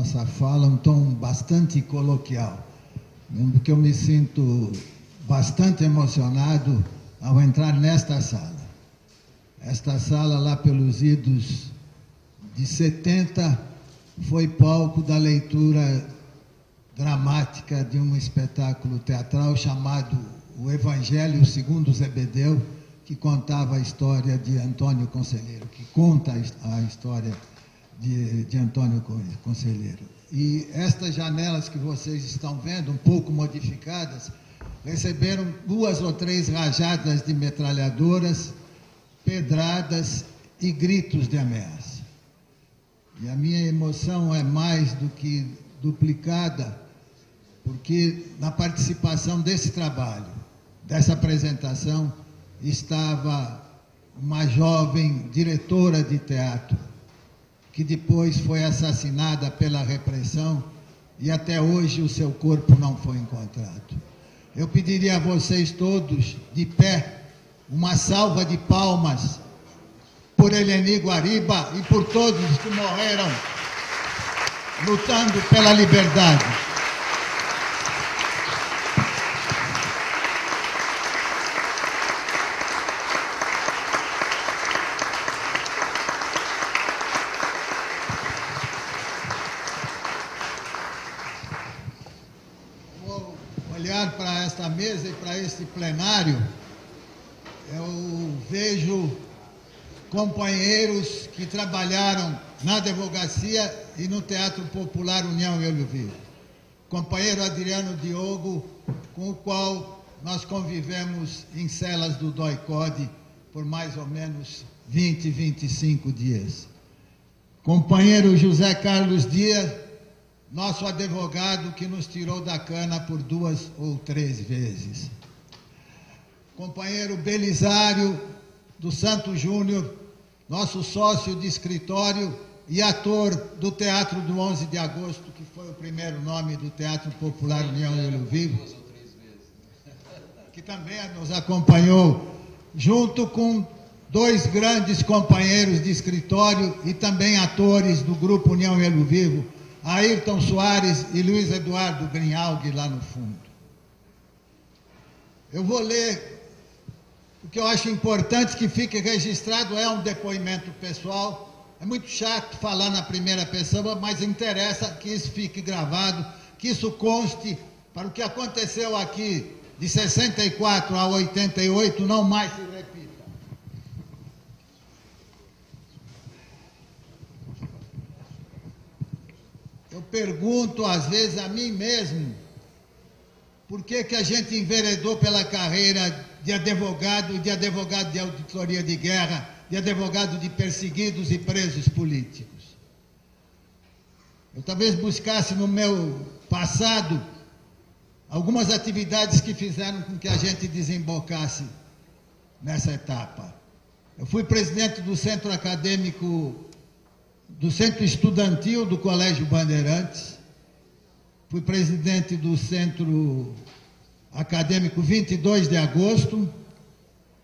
nossa fala um tom bastante coloquial, porque eu me sinto bastante emocionado ao entrar nesta sala. Esta sala, lá pelos idos de 70, foi palco da leitura dramática de um espetáculo teatral chamado O Evangelho segundo Zebedeu, que contava a história de Antônio Conselheiro, que conta a história de, de Antônio Conselheiro. E estas janelas que vocês estão vendo, um pouco modificadas, receberam duas ou três rajadas de metralhadoras, pedradas e gritos de ameaça. E a minha emoção é mais do que duplicada, porque na participação desse trabalho, dessa apresentação, estava uma jovem diretora de teatro, que depois foi assassinada pela repressão e até hoje o seu corpo não foi encontrado. Eu pediria a vocês todos, de pé, uma salva de palmas por Eleni Guariba e por todos que morreram lutando pela liberdade. E para este plenário, eu vejo companheiros que trabalharam na advocacia e no Teatro Popular União Olho Vivo. Companheiro Adriano Diogo, com o qual nós convivemos em celas do DOI-CODE por mais ou menos 20, 25 dias. Companheiro José Carlos Dias, nosso advogado que nos tirou da cana por duas ou três vezes. Companheiro Belisário do Santo Júnior, nosso sócio de escritório e ator do Teatro do 11 de Agosto, que foi o primeiro nome do Teatro Popular União Olho Vivo, que também nos acompanhou, junto com dois grandes companheiros de escritório e também atores do Grupo União Olho Vivo, Ayrton Soares e Luiz Eduardo Grinalg lá no fundo. Eu vou ler o que eu acho importante que fique registrado é um depoimento pessoal. É muito chato falar na primeira pessoa, mas interessa que isso fique gravado, que isso conste para o que aconteceu aqui de 64 a 88 não mais se repita. Eu pergunto às vezes a mim mesmo, por que, que a gente enveredou pela carreira de advogado, de advogado de auditoria de guerra, de advogado de perseguidos e presos políticos? Eu talvez buscasse no meu passado algumas atividades que fizeram com que a gente desembocasse nessa etapa. Eu fui presidente do Centro Acadêmico do Centro Estudantil do Colégio Bandeirantes, fui presidente do Centro Acadêmico 22 de Agosto,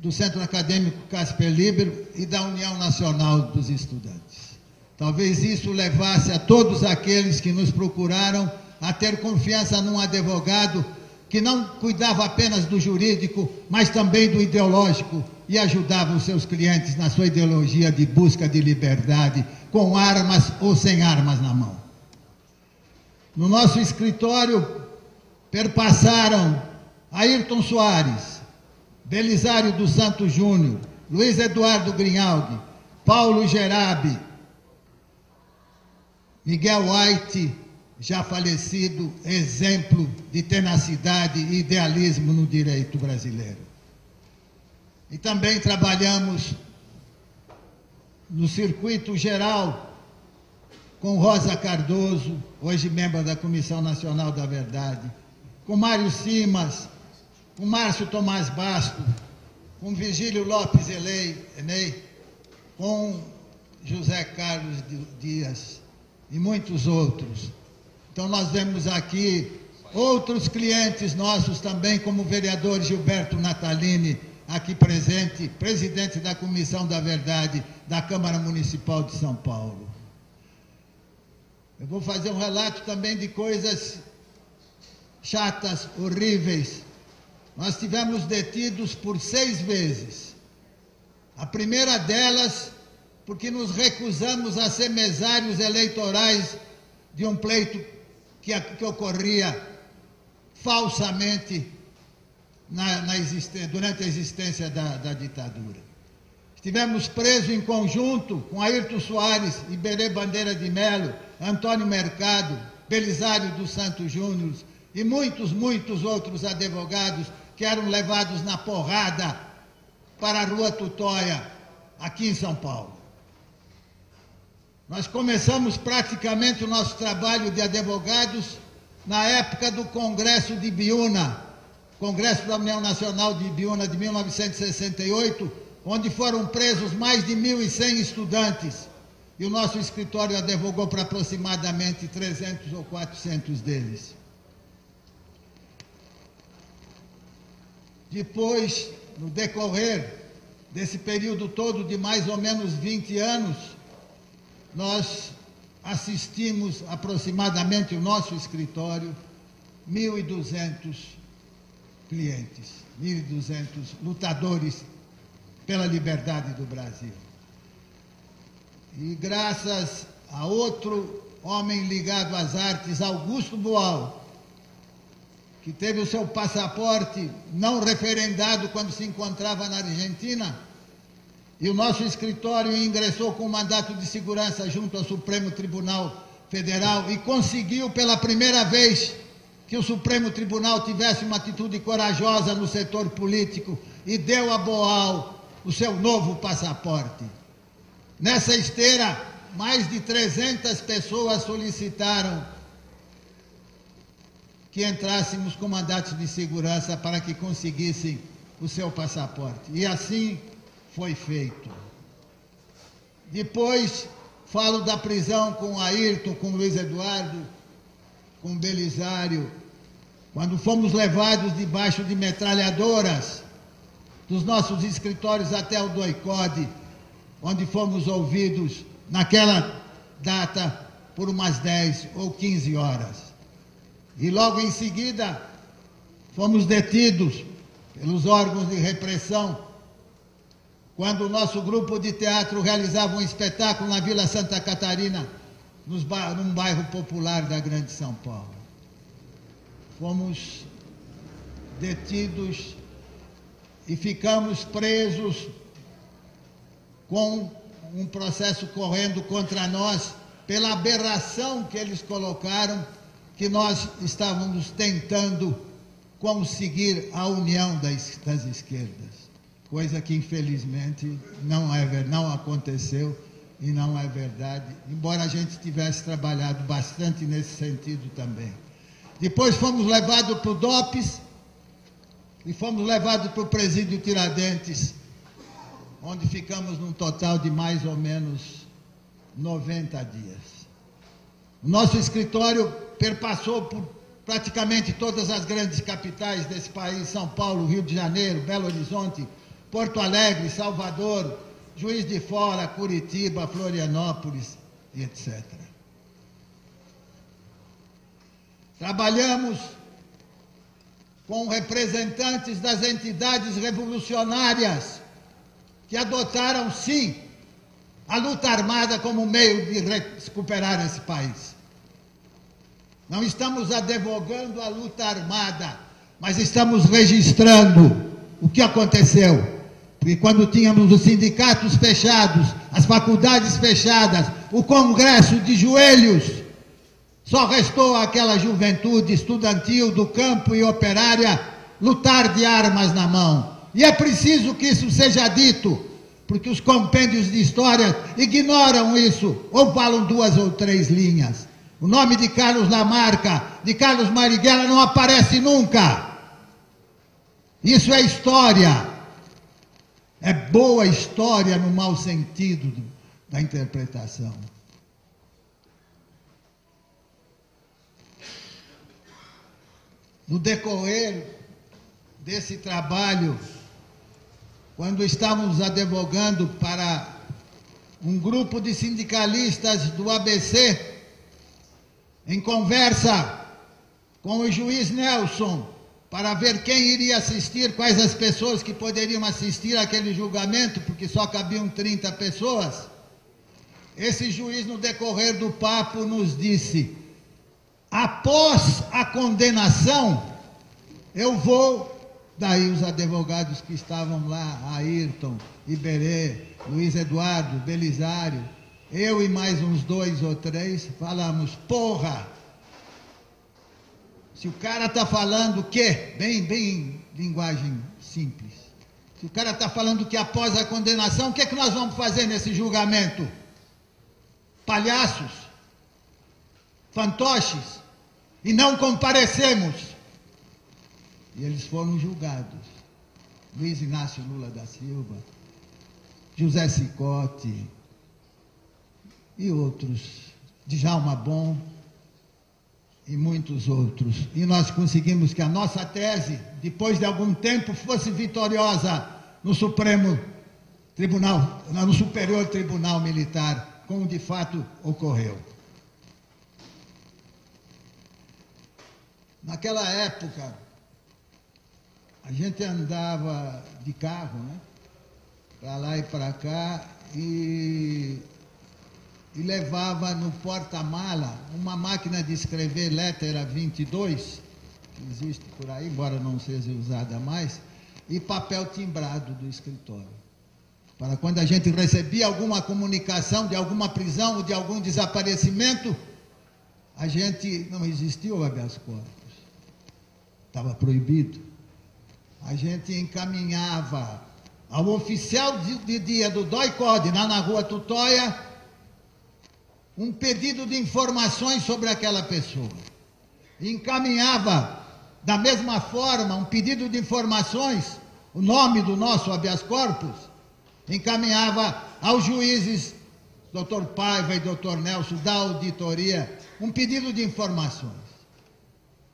do Centro Acadêmico Casper Libero e da União Nacional dos Estudantes. Talvez isso levasse a todos aqueles que nos procuraram a ter confiança num advogado que não cuidava apenas do jurídico, mas também do ideológico e ajudava os seus clientes na sua ideologia de busca de liberdade, com armas ou sem armas na mão. No nosso escritório perpassaram Ayrton Soares, Belisário dos Santos Júnior, Luiz Eduardo Grinaldi, Paulo Gerabi, Miguel White, já falecido, exemplo de tenacidade e idealismo no direito brasileiro. E também trabalhamos no circuito geral com Rosa Cardoso, hoje membro da Comissão Nacional da Verdade, com Mário Simas, com Márcio Tomás Basto, com Virgílio Lopes Enei, com José Carlos Dias e muitos outros. Então, nós vemos aqui outros clientes nossos também, como o vereador Gilberto Natalini, aqui presente, presidente da Comissão da Verdade da Câmara Municipal de São Paulo. Eu vou fazer um relato também de coisas chatas, horríveis. Nós tivemos detidos por seis vezes. A primeira delas, porque nos recusamos a ser mesários eleitorais de um pleito que, que ocorria falsamente na, na durante a existência da, da ditadura. Estivemos presos em conjunto com Ayrton Soares, Iberê Bandeira de Melo, Antônio Mercado, Belisário dos Santos Júnior e muitos, muitos outros advogados que eram levados na porrada para a Rua Tutóia, aqui em São Paulo. Nós começamos praticamente o nosso trabalho de advogados na época do Congresso de Biúna, Congresso da União Nacional de Biúna de 1968, onde foram presos mais de 1.100 estudantes. E o nosso escritório advogou para aproximadamente 300 ou 400 deles. Depois, no decorrer desse período todo de mais ou menos 20 anos, nós assistimos aproximadamente o nosso escritório 1.200 clientes, 1.200 lutadores pela liberdade do Brasil. E graças a outro homem ligado às artes, Augusto Boal, que teve o seu passaporte não referendado quando se encontrava na Argentina, e o nosso escritório ingressou com mandato de segurança junto ao Supremo Tribunal Federal e conseguiu pela primeira vez que o Supremo Tribunal tivesse uma atitude corajosa no setor político e deu a Boal o seu novo passaporte. Nessa esteira, mais de 300 pessoas solicitaram que entrássemos com mandatos de segurança para que conseguissem o seu passaporte. E assim foi feito. Depois falo da prisão com Ayrton, com Luiz Eduardo, com Belisário, quando fomos levados debaixo de metralhadoras dos nossos escritórios até o Doicode, onde fomos ouvidos naquela data por umas 10 ou 15 horas. E logo em seguida fomos detidos pelos órgãos de repressão quando o nosso grupo de teatro realizava um espetáculo na Vila Santa Catarina, nos num bairro popular da Grande São Paulo. Fomos detidos e ficamos presos com um processo correndo contra nós pela aberração que eles colocaram que nós estávamos tentando conseguir a união das, das esquerdas coisa que infelizmente não, é, não aconteceu e não é verdade, embora a gente tivesse trabalhado bastante nesse sentido também. Depois fomos levados para o DOPS e fomos levados para o presídio Tiradentes, onde ficamos num total de mais ou menos 90 dias. Nosso escritório perpassou por praticamente todas as grandes capitais desse país, São Paulo, Rio de Janeiro, Belo Horizonte, Porto Alegre, Salvador, Juiz de Fora, Curitiba, Florianópolis etc. Trabalhamos com representantes das entidades revolucionárias que adotaram, sim, a luta armada como meio de recuperar esse país. Não estamos advogando a luta armada, mas estamos registrando o que aconteceu porque quando tínhamos os sindicatos fechados, as faculdades fechadas, o Congresso de joelhos, só restou aquela juventude estudantil do campo e operária lutar de armas na mão. E é preciso que isso seja dito, porque os compêndios de história ignoram isso, ou falam duas ou três linhas. O nome de Carlos Lamarca, de Carlos Marighella não aparece nunca. Isso é história. É boa história no mau sentido da interpretação. No decorrer desse trabalho, quando estávamos advogando para um grupo de sindicalistas do ABC, em conversa com o juiz Nelson para ver quem iria assistir, quais as pessoas que poderiam assistir aquele julgamento, porque só cabiam 30 pessoas. Esse juiz, no decorrer do papo, nos disse: após a condenação, eu vou. Daí os advogados que estavam lá, Ayrton, Iberê, Luiz Eduardo, Belisário, eu e mais uns dois ou três, falamos: porra! Se o cara está falando que, bem, bem linguagem simples, se o cara está falando que após a condenação, o que, é que nós vamos fazer nesse julgamento? Palhaços, fantoches, e não comparecemos. E eles foram julgados. Luiz Inácio Lula da Silva, José Cicote e outros, Djalma Bom e muitos outros. E nós conseguimos que a nossa tese, depois de algum tempo, fosse vitoriosa no Supremo Tribunal, no Superior Tribunal Militar, como de fato ocorreu. Naquela época, a gente andava de carro, né? Para lá e para cá, e e levava no porta-mala uma máquina de escrever letra 22, que existe por aí, embora não seja usada mais, e papel timbrado do escritório. Para quando a gente recebia alguma comunicação de alguma prisão ou de algum desaparecimento, a gente não existia o habeas corpus. Estava proibido. A gente encaminhava ao oficial de, de dia do DOI-CODE, lá na rua Tutóia, um pedido de informações sobre aquela pessoa. Encaminhava, da mesma forma, um pedido de informações, o nome do nosso habeas corpus, encaminhava aos juízes, doutor Paiva e doutor Nelson, da auditoria, um pedido de informações.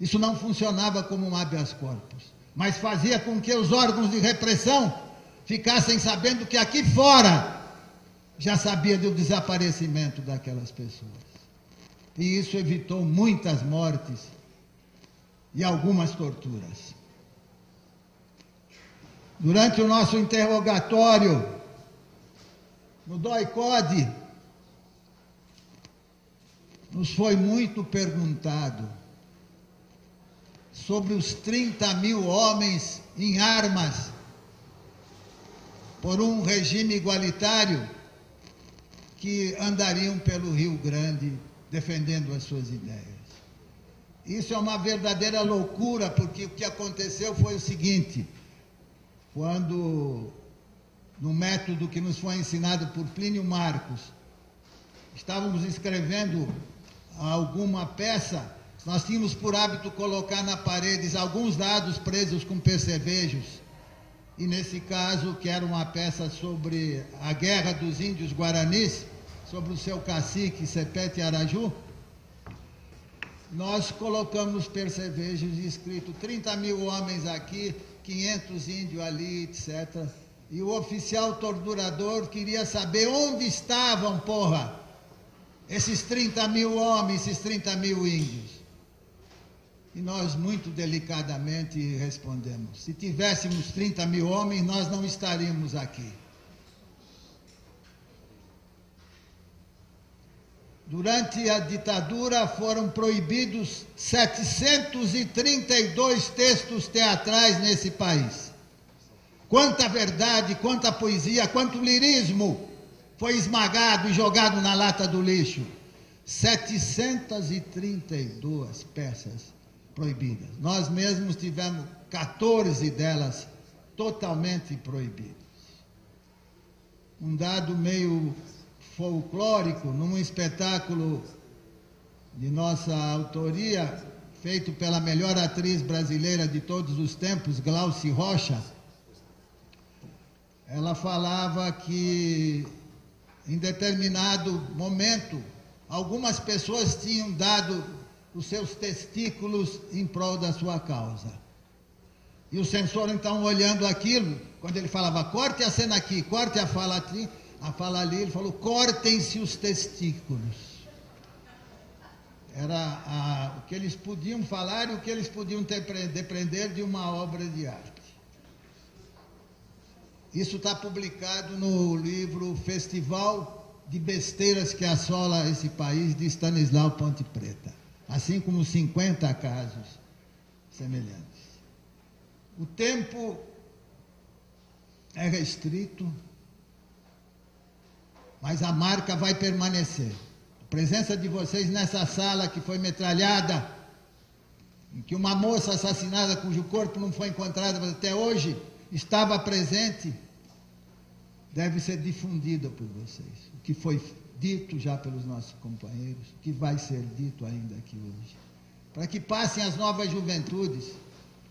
Isso não funcionava como um habeas corpus, mas fazia com que os órgãos de repressão ficassem sabendo que aqui fora já sabia do desaparecimento daquelas pessoas. E isso evitou muitas mortes e algumas torturas. Durante o nosso interrogatório no DOI-CODE, nos foi muito perguntado sobre os 30 mil homens em armas por um regime igualitário que andariam pelo Rio Grande defendendo as suas ideias. Isso é uma verdadeira loucura, porque o que aconteceu foi o seguinte: quando, no método que nos foi ensinado por Plínio Marcos, estávamos escrevendo alguma peça, nós tínhamos por hábito colocar na parede alguns dados presos com percevejos. E nesse caso, que era uma peça sobre a guerra dos índios guaranis, sobre o seu cacique Sepete Araju, nós colocamos percevejos escrito 30 mil homens aqui, 500 índios ali, etc. E o oficial torturador queria saber onde estavam, porra, esses 30 mil homens, esses 30 mil índios. E nós, muito delicadamente, respondemos: se tivéssemos 30 mil homens, nós não estaríamos aqui. Durante a ditadura foram proibidos 732 textos teatrais nesse país. Quanta verdade, quanta poesia, quanto lirismo foi esmagado e jogado na lata do lixo. 732 peças proibidas. Nós mesmos tivemos 14 delas totalmente proibidas. Um dado meio folclórico, num espetáculo de nossa autoria, feito pela melhor atriz brasileira de todos os tempos, Glauci Rocha. Ela falava que em determinado momento algumas pessoas tinham dado os seus testículos em prol da sua causa. E o censor, então, olhando aquilo, quando ele falava, corte a cena aqui, corte a fala aqui, a fala ali, ele falou: cortem-se os testículos. era a, o que eles podiam falar e o que eles podiam depender de uma obra de arte. Isso está publicado no livro Festival de Besteiras que Assola esse País, de Stanislau Ponte Preta, assim como 50 casos semelhantes. O tempo é restrito, mas a marca vai permanecer. A presença de vocês nessa sala que foi metralhada, em que uma moça assassinada cujo corpo não foi encontrado até hoje estava presente, deve ser difundida por vocês. O que foi dito já pelos nossos companheiros, que vai ser dito ainda aqui hoje. Para que passem as novas juventudes.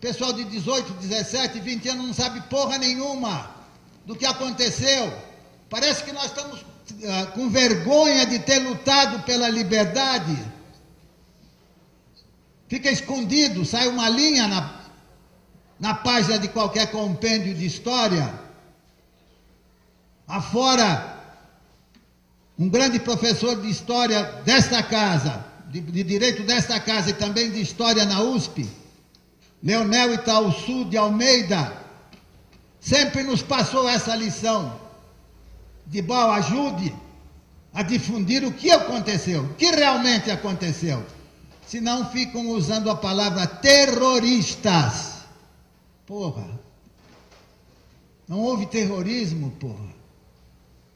Pessoal de 18, 17, 20 anos não sabe porra nenhuma do que aconteceu. Parece que nós estamos ah, com vergonha de ter lutado pela liberdade. Fica escondido, sai uma linha na, na página de qualquer compêndio de história. Afora, um grande professor de história desta casa, de, de direito desta casa e também de história na USP, Leonel Itaúsu de Almeida, sempre nos passou essa lição. De bom, ajude a difundir o que aconteceu, o que realmente aconteceu. Senão ficam usando a palavra terroristas. Porra. Não houve terrorismo, porra.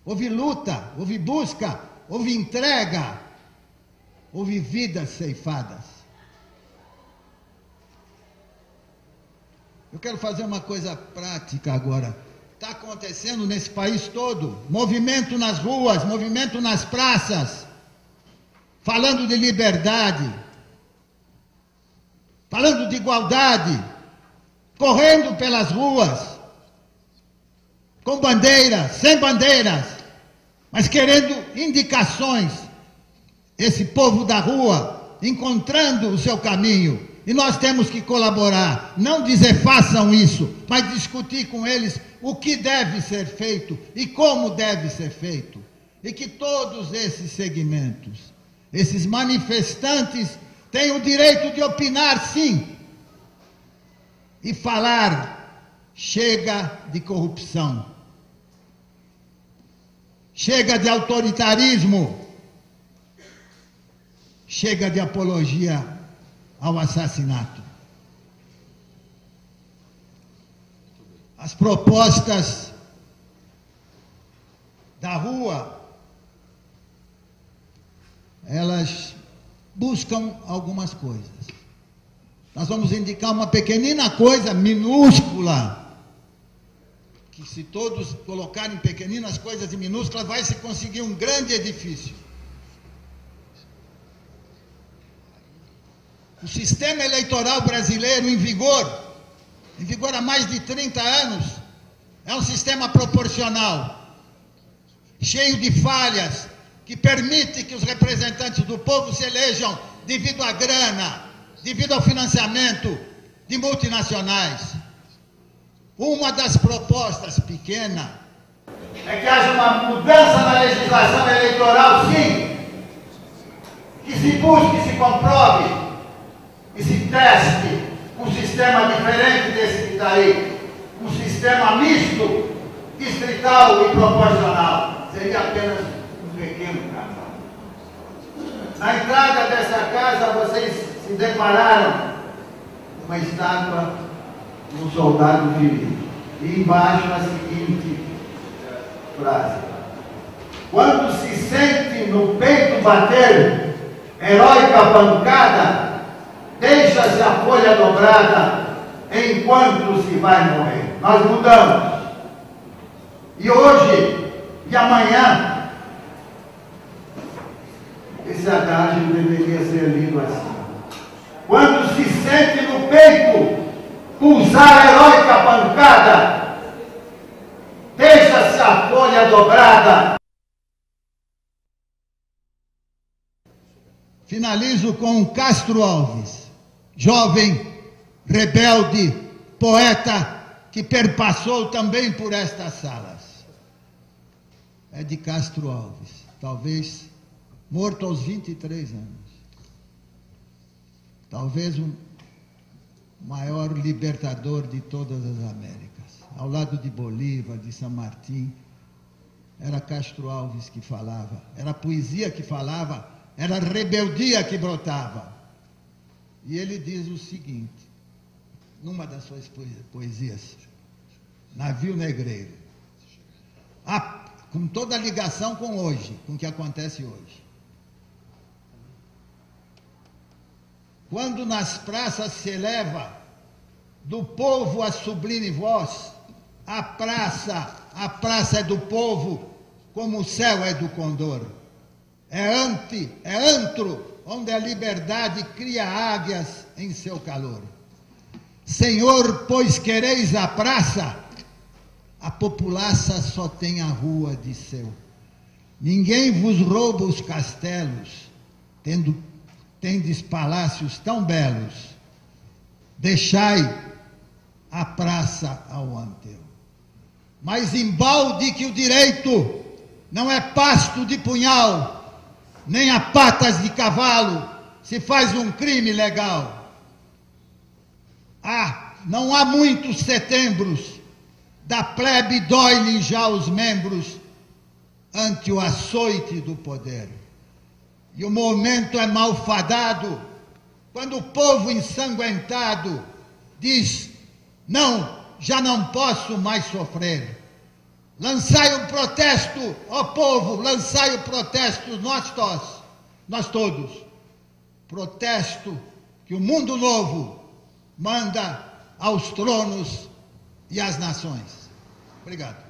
Houve luta, houve busca, houve entrega, houve vidas ceifadas. Eu quero fazer uma coisa prática agora. Está acontecendo nesse país todo. Movimento nas ruas, movimento nas praças, falando de liberdade, falando de igualdade. Correndo pelas ruas, com bandeiras, sem bandeiras, mas querendo indicações. Esse povo da rua encontrando o seu caminho. E nós temos que colaborar, não dizer façam isso, mas discutir com eles o que deve ser feito e como deve ser feito. E que todos esses segmentos, esses manifestantes, têm o direito de opinar, sim, e falar: chega de corrupção, chega de autoritarismo, chega de apologia ao assassinato. As propostas da rua, elas buscam algumas coisas. Nós vamos indicar uma pequenina coisa, minúscula, que se todos colocarem pequeninas coisas e minúsculas, vai se conseguir um grande edifício. O sistema eleitoral brasileiro em vigor, em vigor há mais de 30 anos, é um sistema proporcional, cheio de falhas, que permite que os representantes do povo se elejam devido à grana, devido ao financiamento de multinacionais. Uma das propostas pequena é que haja uma mudança na legislação eleitoral, sim, que se busque, se comprove e se teste um sistema diferente desse que está aí, um sistema misto, distrital e proporcional. Seria apenas um pequeno caso. Na entrada dessa casa, vocês se depararam com uma estátua um soldado ferido. E embaixo a seguinte frase: Quando se sente no peito bater, heróica pancada, deixa-se a folha dobrada enquanto se vai morrer. Nós mudamos. E hoje e amanhã, esse adágio deveria ser lido assim quando se sente no peito pulsar a heróica pancada, deixa-se a folha dobrada. Finalizo com Castro Alves, jovem, rebelde, poeta, que perpassou também por estas salas. É de Castro Alves, talvez morto aos 23 anos. talvez o maior libertador de todas as Américas. Ao lado de Bolívar, de São Martim, era Castro Alves que falava, era poesia que falava, era rebeldia que brotava. E ele diz o seguinte, numa das suas poesias, Navio Negreiro, a, com toda a ligação com hoje, com o que acontece hoje. Quando nas praças se eleva do povo a sublime voz, a praça, a praça é do povo, como o céu é do condor. É ante, é antro, onde a liberdade cria águias em seu calor. Senhor, pois quereis a praça, a populaça só tem a rua de seu. Ninguém vos rouba os castelos, tendo tendes palácios tão belos. Deixai a praça ao anteu. Mas embalde que o direito não é pasto de punhal, nem a patas de cavalo se faz um crime legal. Ah, não há muitos setembros, da plebe dói-lhe já os membros ante o açoite do poder. E o momento é malfadado quando o povo ensanguentado diz: Não, já não posso mais sofrer. Lançai o protesto, ó povo, lançai o protesto, nós todos, nós todos. Protesto que o mundo novo manda aos tronos e às nações. Obrigado.